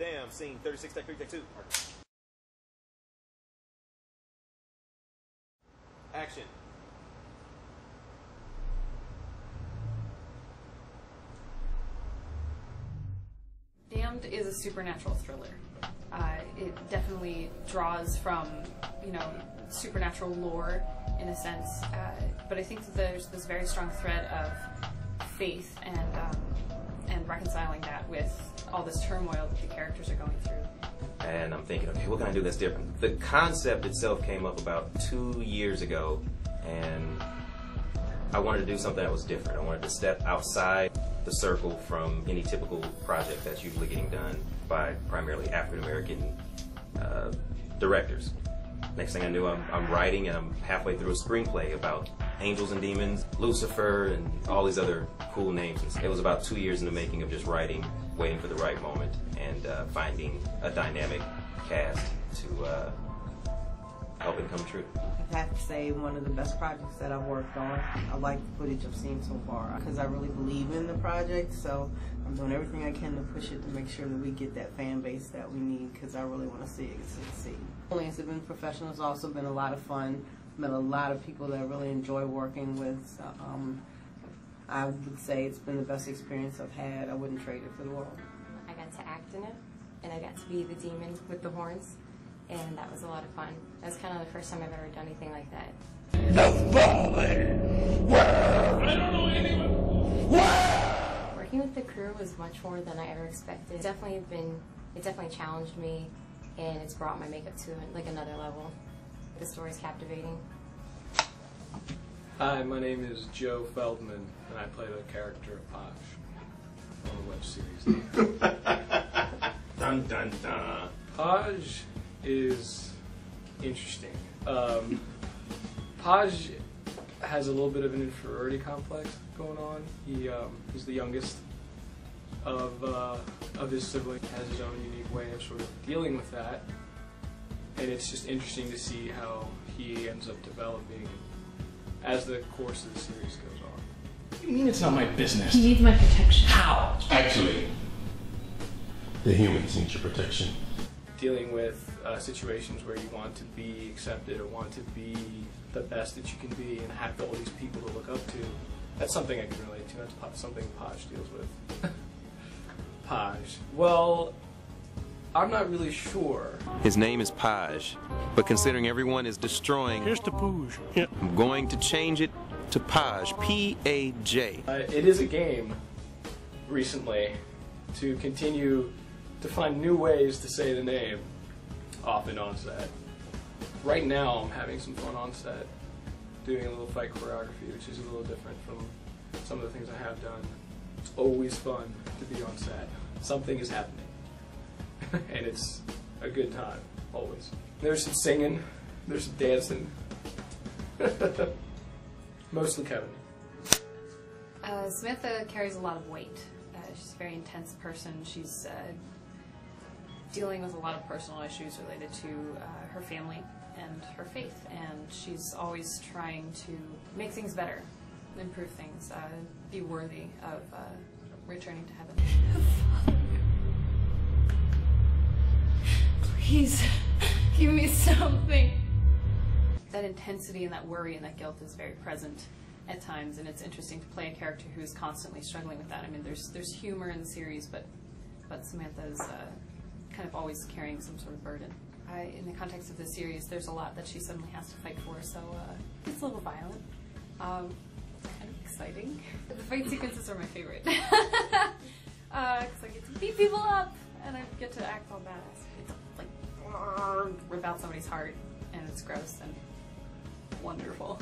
Damn, scene 36, take 3, take 2. Action. Damned is a supernatural thriller. Uh, it definitely draws from, you know, supernatural lore in a sense, uh, but I think that there's this very strong thread of faith and um, and reconciling that with all this turmoil that the characters are going through. and I'm thinking, okay, what can I do that's different? The concept itself came up about two years ago, and I wanted to do something that was different. I wanted to step outside the circle from any typical project that's usually getting done by primarily African American uh, directors. Next thing I knew, I'm, I'm writing and I'm halfway through a screenplay about angels and demons, Lucifer, and all these other cool names. It was about two years in the making of just writing, waiting for the right moment, and uh, finding a dynamic cast to uh, help it come true. I have to say one of the best projects that I've worked on. I like the footage I've seen so far because I really believe in the project. So I'm doing everything I can to push it to make sure that we get that fan base that we need because I really want to see it succeed. Only has been professional. It's also been a lot of fun. Met a lot of people that I really enjoy working with. So, um, I would say it's been the best experience I've had. I wouldn't trade it for the world. I got to act in it, and I got to be the demon with the horns, and that was a lot of fun. That was kind of the first time I've ever done anything like that. Working with the crew was much more than I ever expected. It's definitely been, it definitely challenged me, and it's brought my makeup to like another level. The story's captivating. Hi, my name is Joe Feldman, and I play the character of Posh on the web series. Dun dun dun. Paj is interesting. Um, Paj has a little bit of an inferiority complex going on. He um, he's the youngest of uh, of his siblings. Has his own unique way of sort of dealing with that, and it's just interesting to see how he ends up developing as the course of the series goes on. You mean it's not my business? He needs my protection. How? Actually, the humans need your protection. dealing with uh, situations where you want to be accepted or want to be the best that you can be and have all these people to look up to. That's something I can relate to. That's something Paj deals with. Paj. Well, I'm not really sure. His name is Paj, but considering everyone is destroying, Here's the booze. Yeah. I'm going to change it to Paj. P A J. Uh, it is a game recently to continue to find new ways to say the name off and on set. Right now, I'm having some fun on set, doing a little fight choreography, which is a little different from some of the things I have done. It's always fun to be on set. Something is happening, and it's a good time, always. There's some singing, there's some dancing. Mostly Kevin. Uh, Samantha carries a lot of weight. Uh, she's a very intense person. She's uh, dealing with a lot of personal issues related to uh, her family and her faith, and she's always trying to make things better, improve things, uh, be worthy of uh, returning to heaven. Please, give me something. that intensity and that worry and that guilt is very present at times, and it's interesting to play a character who's constantly struggling with that. I mean, there's there's humor in the series, but but Samantha's uh, kind of always carrying some sort of burden. I, in the context of the series, there's a lot that she suddenly has to fight for, so uh, it's a little violent, um, kind of exciting. The fight sequences are my favorite because I get to beat people up and I get to act all badass. It's like rip out somebody's heart, and it's gross and wonderful.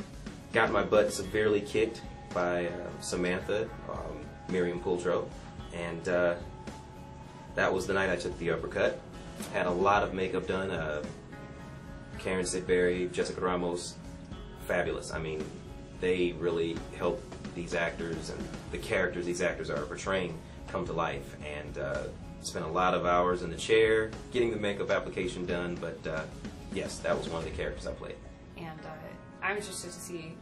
Got my butt severely kicked by uh, Samantha, um, Miriam Poultro, and uh, that was the night I took the uppercut. Had a lot of makeup done. Uh, Karen Sidbury, Jessica Ramos, fabulous. I mean, they really help these actors and the characters these actors are portraying come to life. And uh, spent a lot of hours in the chair getting the makeup application done. But uh, yes, that was one of the characters I played. And uh, I'm interested to see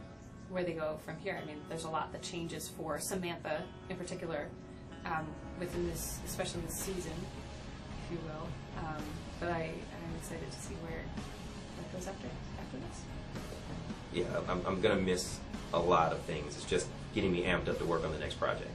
where they go from here. I mean, there's a lot that changes for Samantha in particular um, within this, especially this season, if you will. Um, but I, am excited to see where what goes after after this. Yeah, I'm, I'm gonna miss a lot of things. It's just getting me amped up to work on the next project.